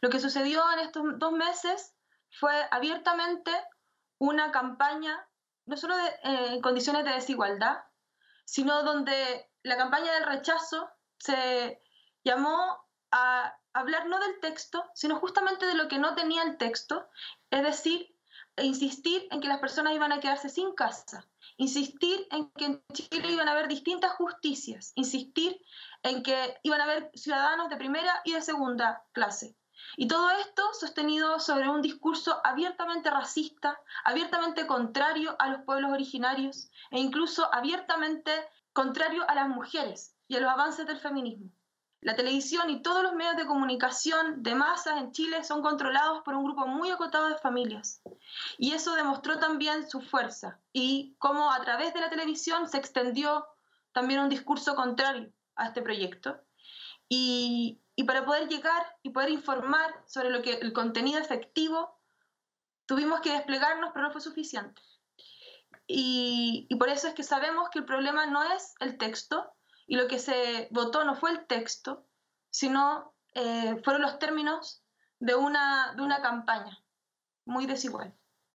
Lo que sucedió en estos dos meses fue abiertamente una campaña, no solo de, eh, en condiciones de desigualdad, sino donde la campaña del rechazo se llamó a hablar no del texto, sino justamente de lo que no tenía el texto, es decir, insistir en que las personas iban a quedarse sin casa, insistir en que en Chile iban a haber distintas justicias, insistir en que iban a haber ciudadanos de primera y de segunda clase. Y todo esto sostenido sobre un discurso abiertamente racista, abiertamente contrario a los pueblos originarios e incluso abiertamente contrario a las mujeres y a los avances del feminismo. La televisión y todos los medios de comunicación de masas en Chile son controlados por un grupo muy acotado de familias. Y eso demostró también su fuerza y cómo a través de la televisión se extendió también un discurso contrario a este proyecto. Y, y para poder llegar y poder informar sobre lo que el contenido efectivo, tuvimos que desplegarnos, pero no fue suficiente. Y, por eso es que sabemos que el problema no es el texto, y lo que se votó no fue el texto, sino eh, fueron los términos de una, de una campaña muy desigual.